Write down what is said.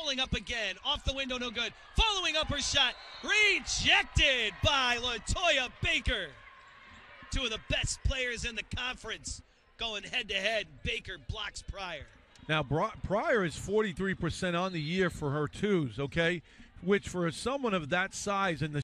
Up again, off the window, no good. Following up her shot, rejected by Latoya Baker. Two of the best players in the conference going head to head. Baker blocks Pryor. Now, Bri- Pryor is 43% on the year for her twos, okay? Which for someone of that size and the